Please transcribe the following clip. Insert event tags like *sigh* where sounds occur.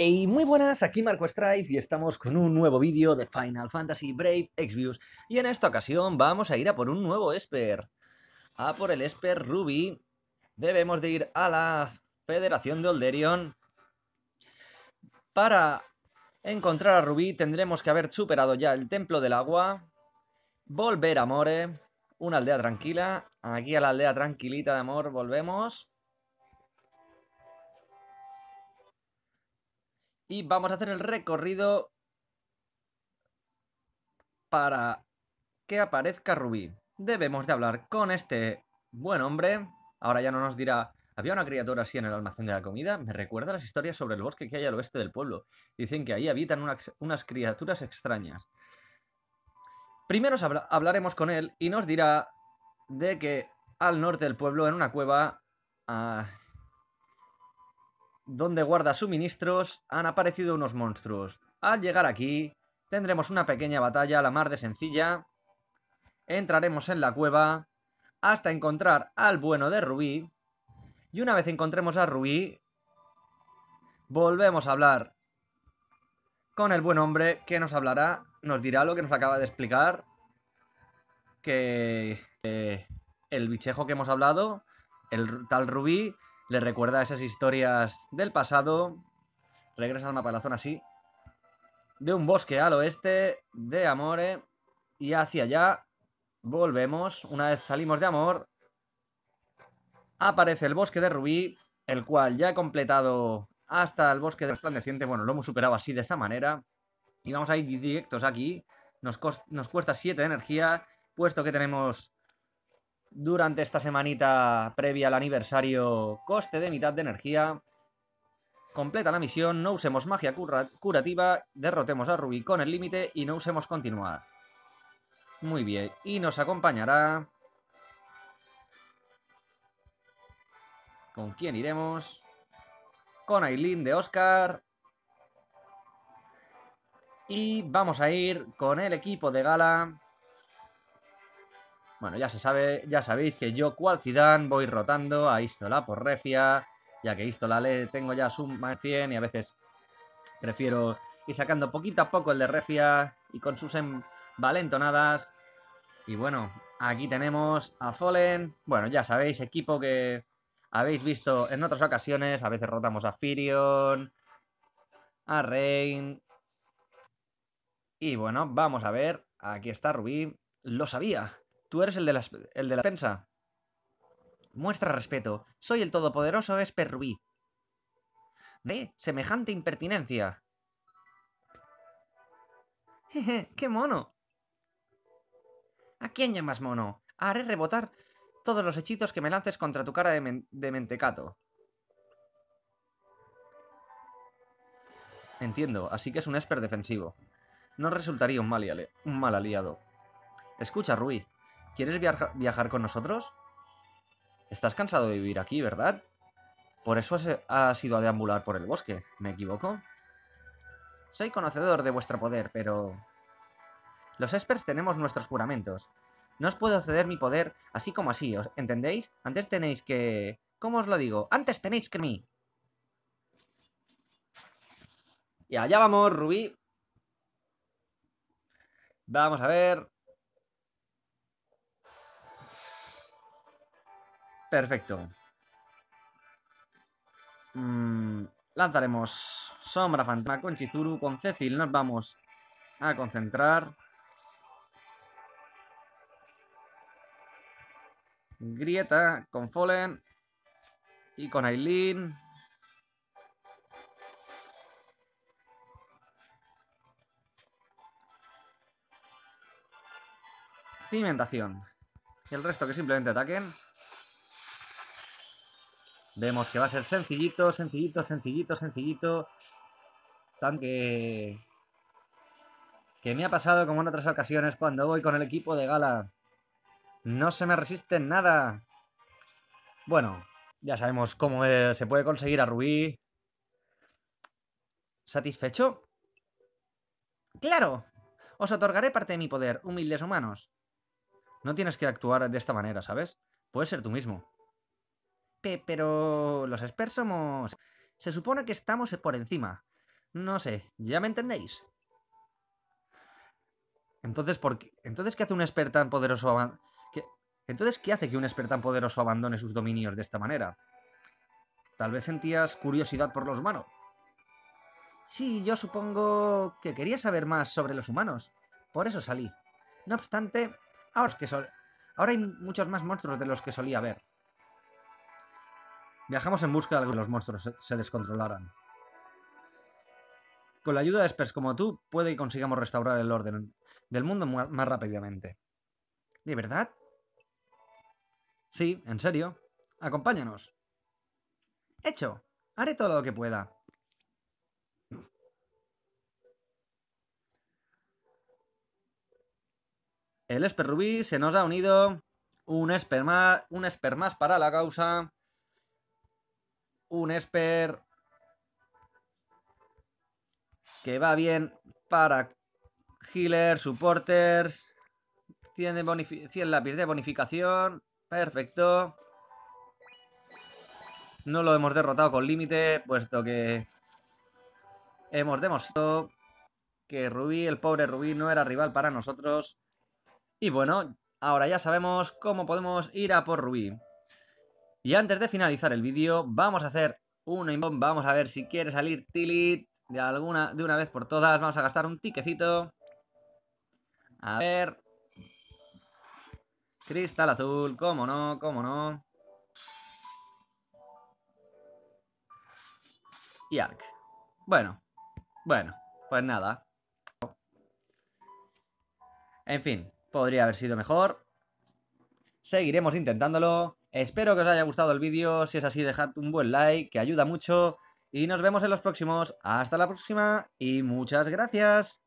Hey, muy buenas, aquí Marco Strife y estamos con un nuevo vídeo de Final Fantasy Brave Exvius y en esta ocasión vamos a ir a por un nuevo Esper. A por el Esper Ruby. Debemos de ir a la Federación de Olderion. Para encontrar a Ruby tendremos que haber superado ya el Templo del Agua. Volver a More, una aldea tranquila. Aquí a la aldea tranquilita de Amor volvemos. Y vamos a hacer el recorrido para que aparezca Rubí. Debemos de hablar con este buen hombre. Ahora ya no nos dirá, había una criatura así en el almacén de la comida. Me recuerda las historias sobre el bosque que hay al oeste del pueblo. Dicen que ahí habitan unas criaturas extrañas. Primero hablaremos con él y nos dirá de que al norte del pueblo, en una cueva, ah, donde guarda suministros, han aparecido unos monstruos. Al llegar aquí, tendremos una pequeña batalla a la mar de sencilla. Entraremos en la cueva hasta encontrar al bueno de Rubí. Y una vez encontremos a Rubí, volvemos a hablar con el buen hombre que nos hablará, nos dirá lo que nos acaba de explicar. Que el bichejo que hemos hablado, el tal Rubí, le recuerda esas historias del pasado. Regresa al mapa de la zona así. De un bosque al oeste, de Amore. Y hacia allá volvemos. Una vez salimos de Amor, aparece el bosque de Rubí, el cual ya he completado hasta el bosque de resplandeciente. Bueno, lo hemos superado así de esa manera. Y vamos a ir directos aquí. Nos, nos cuesta 7 de energía, puesto que tenemos durante esta semanita previa al aniversario coste de mitad de energía. Completa la misión, no usemos magia curativa, derrotemos a Ruby con el límite y no usemos continuar. Muy bien, y nos acompañará... ¿Con quién iremos? Con Aileen de Oscar. Y vamos a ir con el equipo de gala bueno, ya se sabe, ya sabéis que yo, cual Zidane, voy rotando a Istola por Refia, ya que Istola le tengo ya su 100 y a veces prefiero ir sacando poquito a poco el de Refia y con sus envalentonadas. Y bueno, aquí tenemos a Fallen. Bueno, ya sabéis, equipo que habéis visto en otras ocasiones. A veces rotamos a Firion, a Rain. Y bueno, vamos a ver. Aquí está Rubí. Lo sabía. Tú eres el de la, el de la defensa. Muestra respeto. Soy el todopoderoso Esper Rubí. ¿Ve? Semejante impertinencia. *laughs* Jeje, qué mono. ¿A quién llamas mono? Haré rebotar todos los hechizos que me lances contra tu cara de, de mentecato. Entiendo, así que es un Esper defensivo. No resultaría un mal, un mal aliado. Escucha, Rui. ¿Quieres viajar con nosotros? Estás cansado de vivir aquí, ¿verdad? Por eso has ido a deambular por el bosque, ¿me equivoco? Soy conocedor de vuestro poder, pero... Los Espers tenemos nuestros juramentos. No os puedo ceder mi poder así como así, ¿os entendéis? Antes tenéis que... ¿Cómo os lo digo? Antes tenéis que mí. Y allá vamos, Rubí. Vamos a ver. Perfecto. Mm, lanzaremos Sombra Fantasma con Chizuru. Con Cecil nos vamos a concentrar. Grieta con Fallen. Y con Aileen. Cimentación. Y el resto que simplemente ataquen. Vemos que va a ser sencillito, sencillito, sencillito, sencillito. Tan que... Que me ha pasado como en otras ocasiones cuando voy con el equipo de gala. No se me resiste nada. Bueno, ya sabemos cómo se puede conseguir a Rubí. ¿Satisfecho? ¡Claro! Os otorgaré parte de mi poder, humildes humanos. No tienes que actuar de esta manera, ¿sabes? Puedes ser tú mismo pero los expertos somos... Se supone que estamos por encima. No sé, ¿ya me entendéis? Entonces, ¿por qué? Entonces, ¿qué hace un expert tan poderoso? ¿Qué... Entonces, ¿qué hace que un expert tan poderoso abandone sus dominios de esta manera? Tal vez sentías curiosidad por los humanos. Sí, yo supongo que quería saber más sobre los humanos. Por eso salí. No obstante, ahora, que ahora hay muchos más monstruos de los que solía haber. Viajamos en busca de que los monstruos se descontrolaran. Con la ayuda de experts como tú, puede que consigamos restaurar el orden del mundo más rápidamente. ¿De verdad? Sí, en serio. Acompáñanos. Hecho. Haré todo lo que pueda. El Esper Rubí se nos ha unido. Un Esper más, un Esper más para la causa. Un Esper que va bien para healer, supporters. 100, de 100 lápiz de bonificación. Perfecto. No lo hemos derrotado con límite, puesto que hemos demostrado que Rubí, el pobre Rubí, no era rival para nosotros. Y bueno, ahora ya sabemos cómo podemos ir a por Rubí. Y antes de finalizar el vídeo, vamos a hacer un inbound. Vamos a ver si quiere salir Tilit de alguna de una vez por todas. Vamos a gastar un tiquecito. A ver. Cristal azul, cómo no, cómo no. Y Ark. Bueno, bueno, pues nada. En fin, podría haber sido mejor. Seguiremos intentándolo. Espero que os haya gustado el vídeo. Si es así, dejad un buen like, que ayuda mucho. Y nos vemos en los próximos. Hasta la próxima y muchas gracias.